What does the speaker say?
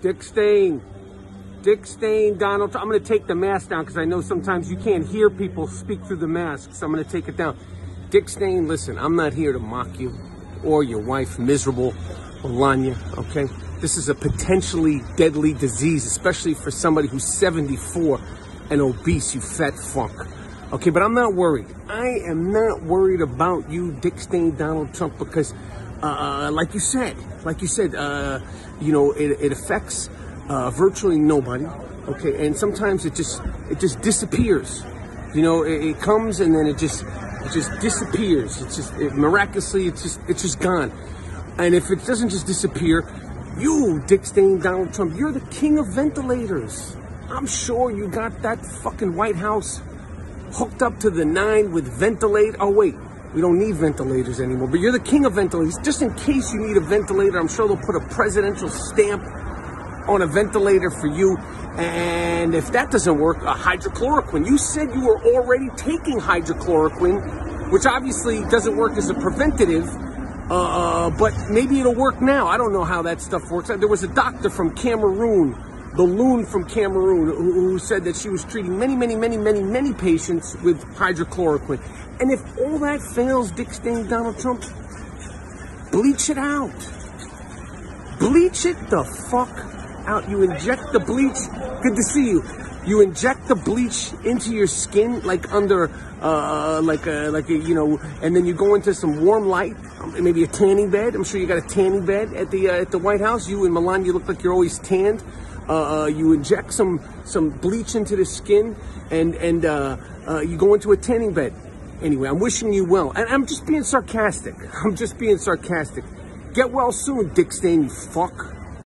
Dick Stain. Dick Stain, Donald Trump. I'm going to take the mask down because I know sometimes you can't hear people speak through the mask. So I'm going to take it down. Dick Stain, listen, I'm not here to mock you or your wife, miserable Melania, okay? This is a potentially deadly disease, especially for somebody who's 74 and obese, you fat fuck. Okay, but I'm not worried. I am not worried about you, Dick Stain, Donald Trump, because, uh, like you said, like you said, uh, you know, it, it affects uh, virtually nobody. Okay, and sometimes it just it just disappears. You know, it, it comes and then it just it just disappears. It's just it, miraculously, it's just it's just gone. And if it doesn't just disappear, you, Dick Stain, Donald Trump, you're the king of ventilators. I'm sure you got that fucking White House hooked up to the nine with ventilate. Oh wait, we don't need ventilators anymore. But you're the king of ventilators. Just in case you need a ventilator, I'm sure they'll put a presidential stamp on a ventilator for you. And if that doesn't work, a hydrochloroquine. You said you were already taking hydrochloroquine, which obviously doesn't work as a preventative. Uh, but maybe it'll work now. I don't know how that stuff works. There was a doctor from Cameroon, the loon from Cameroon, who, said that she was treating many, many, many, many, many patients with hydrochloroquine. And if all that fails, Dick Stain, Donald Trump, bleach it out. Bleach it the fuck out. You inject the bleach. Good to see you. You inject the bleach into your skin, like under, uh, like a, like a, you know, and then you go into some warm light, maybe a tanning bed. I'm sure you got a tanning bed at the uh, at the White House. You and Milan, you look like you're always tanned. Uh, uh, you inject some some bleach into the skin, and and uh, uh, you go into a tanning bed. Anyway, I'm wishing you well, and I'm just being sarcastic. I'm just being sarcastic. Get well soon, Dick Stain, you fuck.